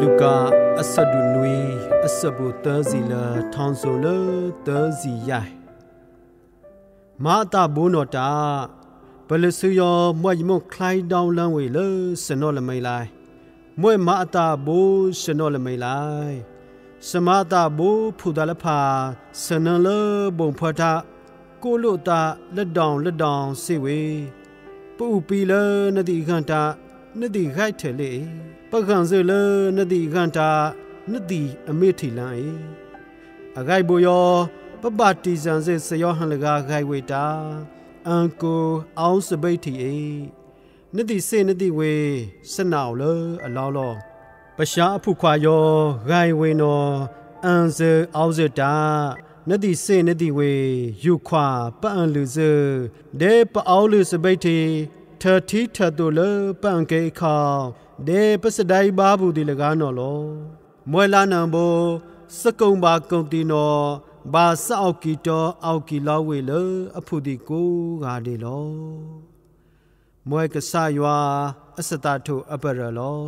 လူကာအဆဒုနွေအဆဘူတဇီလာထောင်ဆိုလတဇီယိုင်မာတာဘုနောတာဘလဆူယောမွတ်ယမခလိုင်းတောင်းလန်းဝေလစနောလမိလိုက်မွဲမာတာဘိုးစနောလမိလိုက်စမတာဘိုးဖူဒလဖာစနလဘုံဖွာတာကိုလိုတာလက်တောင်လက်တောင်စေဝေပူပီလနတိခန္တာ နတိခိုက်တယ်လေပကံစလနတိခန္တာနတိအမေထီလန်အေအဂိုက်ဘူယောပပတီဇန်စေစယောဟန်လကာဂိုက်ဝေတာအန်ကိုအောင်စပိတ်တီအေနတိစေနတိဝေစနောက်လအလောလောပရှားအဖုခွာယောဂိုင်ဝေနောအန်စအောင်စတာနတိစေနတိဝေယုခွာပအန်လူစဒေပအောင်လူစပိတ်တီ ထထီထတုလပန်ကေခေါဒေပစဒိုင်ဘာဘူးဒီလကားနော်လောမွဲလာနံဘောစကုံပါကုံတီနော်ဘာစောက်ကီတော်အောက်ကီလောက်ဝေလအဖုဒီကိုဂါဒီလောမွဲကဆာယွာအစတထုအပရလော